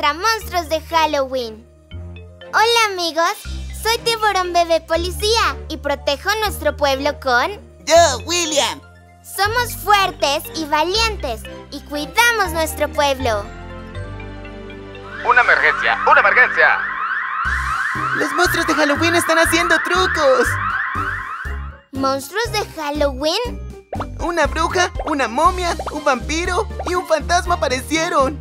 contra monstruos de Halloween. Hola amigos, soy Tiburón Bebé Policía y protejo nuestro pueblo con... Yo, William. Somos fuertes y valientes y cuidamos nuestro pueblo. Una emergencia, una emergencia. Los monstruos de Halloween están haciendo trucos. ¿Monstruos de Halloween? Una bruja, una momia, un vampiro y un fantasma aparecieron.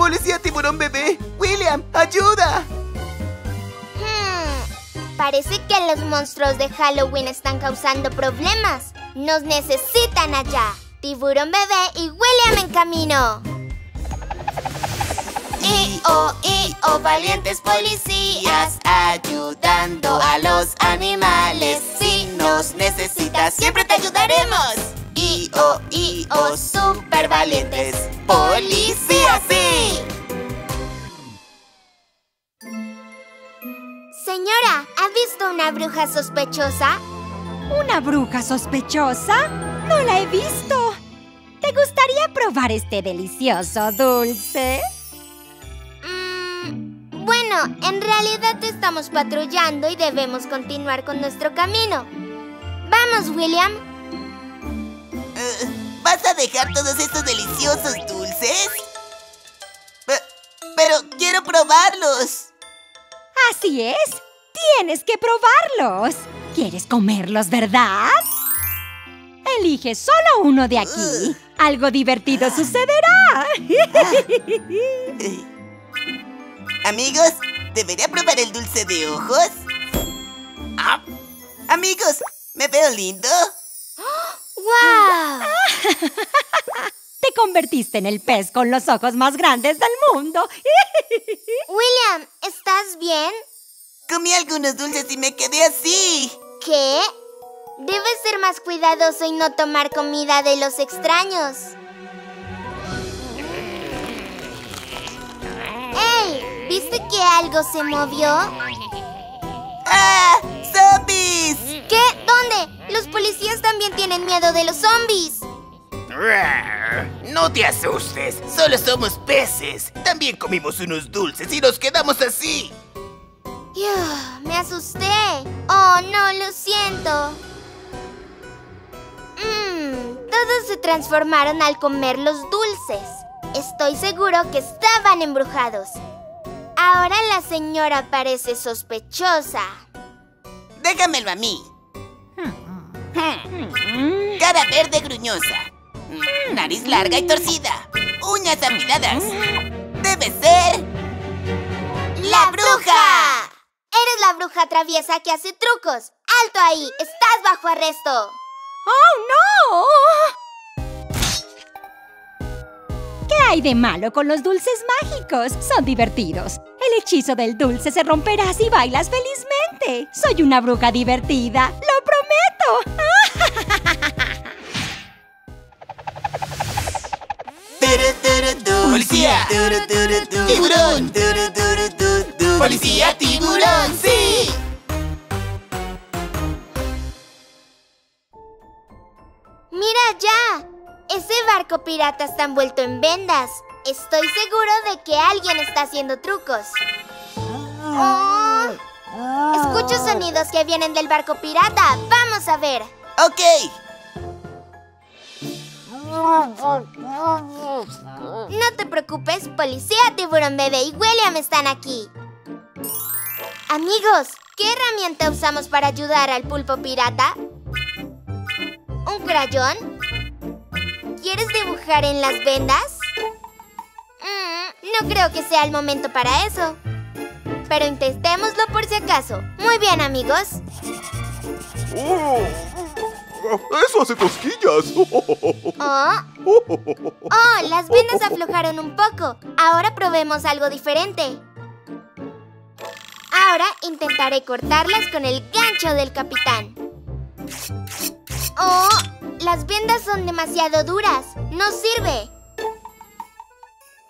Policía tiburón bebé. William, ayuda. Hmm, parece que los monstruos de Halloween están causando problemas. Nos necesitan allá. Tiburón bebé y William en camino. Y oh, y oh, valientes policías ayudando a los animales. Si nos necesitas, siempre te ayudaremos. Y oh, y oh, super valientes policías, sí. Señora, ¿ha visto una bruja sospechosa? ¿Una bruja sospechosa? No la he visto. ¿Te gustaría probar este delicioso dulce? Mm, bueno, en realidad estamos patrullando y debemos continuar con nuestro camino. Vamos, William. ¿Vas a dejar todos estos deliciosos dulces? Pe- pero quiero probarlos. Así es. Tienes que probarlos. ¿Quieres comerlos, verdad? Elige solo uno de aquí. Algo divertido sucederá. Amigos, ¿debería probar el dulce de ojos? Ah, Amigos, ¿me veo lindo? ¡Wow! Te convertiste en el pez con los ojos más grandes del mundo. William, ¿estás bien? Comí algunos dulces y me quedé así. ¿Qué? Debes ser más cuidadoso y no tomar comida de los extraños. ¡Ey! ¿Viste que algo se movió? ¡Ah! ¡Zombies! Los policías también tienen miedo de los zombies. No te asustes, solo somos peces. También comimos unos dulces y nos quedamos así. Me asusté. Oh, no, lo siento. Mmm, todos se transformaron al comer los dulces. Estoy seguro que estaban embrujados. Ahora la señora parece sospechosa. Déjamelo a mí. Hmm. Cara verde gruñosa. Nariz larga y torcida. Uñas afiladas. Debe ser... ¡La bruja! Eres la bruja traviesa que hace trucos. ¡Alto ahí! ¡Estás bajo arresto! ¡Oh, no! ¿Qué hay de malo con los dulces mágicos? Son divertidos. El hechizo del dulce se romperá si bailas felizmente. Soy una bruja divertida. ¡Policía! ¡Tiburón! ¡Policía tiburón! ¡Sí! ¡Mira ya! Ese barco pirata está envuelto en vendas. Estoy seguro de que alguien está haciendo trucos. Oh, escucho sonidos que vienen del barco pirata. Vamos a ver. ¡Ok! No te preocupes, policía, tiburón bebé y William están aquí. Amigos, ¿qué herramienta usamos para ayudar al pulpo pirata? ¿Un crayón? ¿Quieres dibujar en las vendas? Mm, no creo que sea el momento para eso. Pero intentémoslo por si acaso. Muy bien, amigos. Oh, eso hace cosquillas. Oh, oh, las vendas aflojaron un poco. Ahora probemos algo diferente. Ahora intentaré cortarlas con el gancho del capitán. Oh, las vendas son demasiado duras. No sirve.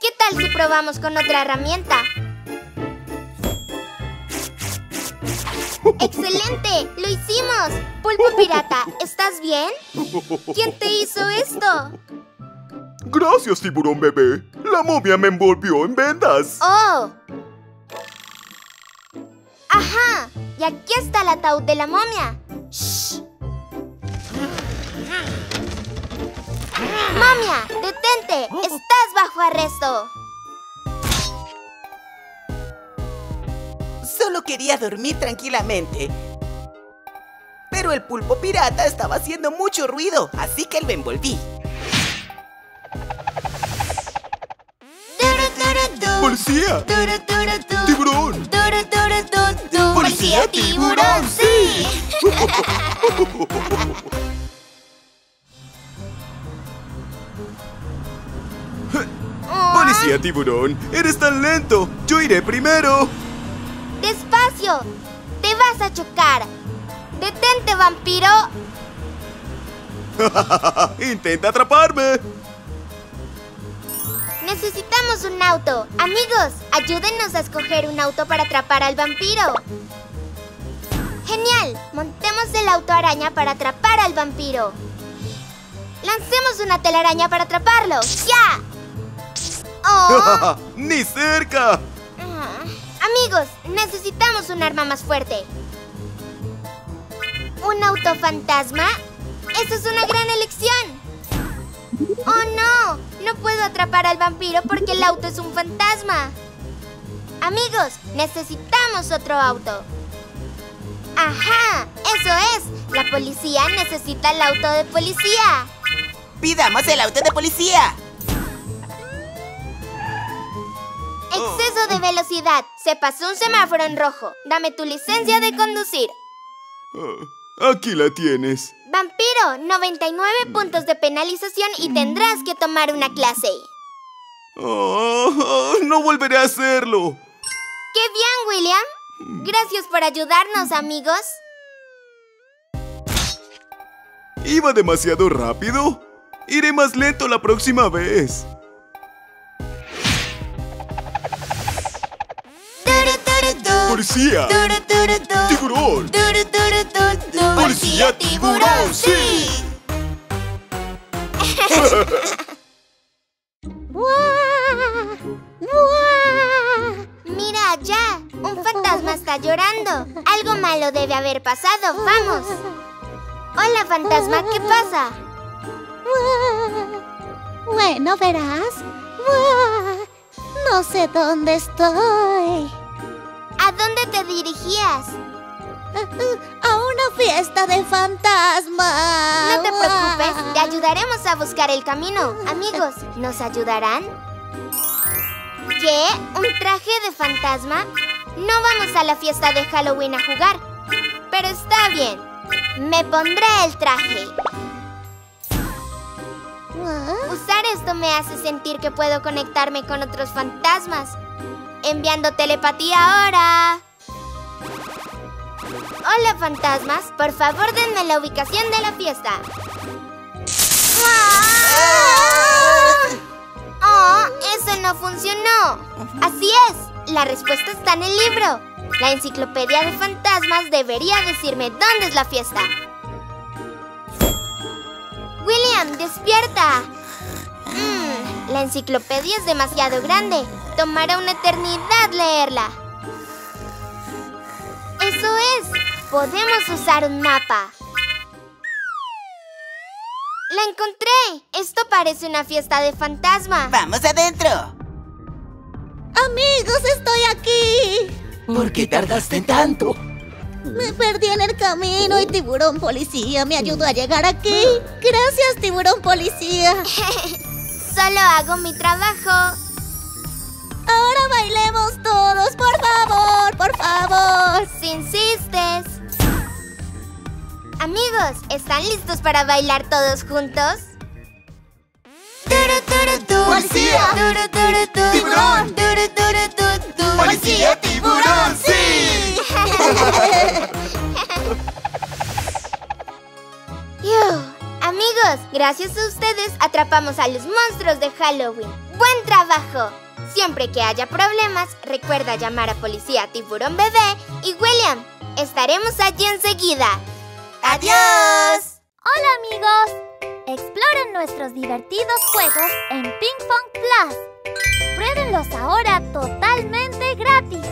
¿Qué tal si probamos con otra herramienta? ¡Excelente! ¡Lo hicimos! Pulpo pirata, ¿estás bien? ¿Quién te hizo esto? Gracias, tiburón bebé. La momia me envolvió en vendas. ¡Oh! ¡Ajá! Y aquí está el ataúd de la momia. ¡Shh! ¡Momia! ¡Detente! ¡Estás bajo arresto! Solo quería dormir tranquilamente. Pero el pulpo pirata estaba haciendo mucho ruido, así que me envolví. ¡Policía! ¡Tiburón! ¡Policía tiburón, sí! ¡Policía tiburón! ¡Eres tan lento! ¡Yo iré primero! ¡Despacio! ¡Te vas a chocar! ¡Detente, vampiro! ¡Intenta atraparme! Necesitamos un auto. Amigos, ayúdennos a escoger un auto para atrapar al vampiro. Genial. Montemos el auto araña para atrapar al vampiro. Lancemos una telaraña para atraparlo. ¡Ya! ¡Oh! ¡Ni cerca! Amigos, necesitamos un arma más fuerte. ¿Un auto fantasma? ¡Esa es una gran elección! ¡Oh no! No puedo atrapar al vampiro porque el auto es un fantasma. Amigos, necesitamos otro auto. ¡Ajá! ¡Eso es! La policía necesita el auto de policía. ¡Pidamos el auto de policía! Exceso de velocidad. Se pasó un semáforo en rojo. Dame tu licencia de conducir. Ah, aquí la tienes. Vampiro, 99 puntos de penalización y tendrás que tomar una clase. Oh, no volveré a hacerlo. ¡Qué bien, William! Gracias por ayudarnos, amigos. ¿Iba demasiado rápido? Iré más lento la próxima vez. ¡Policía! ¡Tiburón! ¡Policía tiburón, sí! Mira allá, un fantasma está llorando. Algo malo debe haber pasado. Vamos. Hola, fantasma, ¿qué pasa? Bueno, verás. No sé dónde estoy. ¿A dónde te dirigías? A una fiesta de fantasmas. No te preocupes, te ayudaremos a buscar el camino. Amigos, ¿nos ayudarán? ¿Qué? ¿Un traje de fantasma? No vamos a la fiesta de Halloween a jugar. Pero está bien. Me pondré el traje. Ah, Usar esto me hace sentir que puedo conectarme con otros fantasmas. Enviando telepatía ahora. Hola, fantasmas. Por favor, denme la ubicación de la fiesta. ¡Oh! ¡Eso no funcionó! Así es. La respuesta está en el libro. La enciclopedia de fantasmas debería decirme dónde es la fiesta. William, despierta. Mm, la enciclopedia es demasiado grande. Tomará una eternidad leerla. Eso es. Podemos usar un mapa. ¡La encontré! Esto parece una fiesta de fantasma. ¡Vamos adentro! Amigos, estoy aquí. ¿Por qué tardaste tanto? Me perdí en el camino y Tiburón Policía me ayudó a llegar aquí. Gracias, Tiburón Policía. Solo hago mi trabajo. Bailemos todos, por favor, por favor. Si insistes. Amigos, ¿están listos para bailar todos juntos? Turu, turu, tu. ¡Policía! Turu, turu, tu. ¡Tiburón! Turu, turu, tu, tu. ¡Policía tiburón, sí! Amigos, gracias a ustedes atrapamos a los monstruos de Halloween. ¡Buen trabajo! Siempre que haya problemas, recuerda llamar a Policía Tiburón Bebé y William. Estaremos allí enseguida. ¡Adiós! Hola, amigos. Exploren nuestros divertidos juegos en Ping Pong Plus. Pruébenlos ahora totalmente gratis.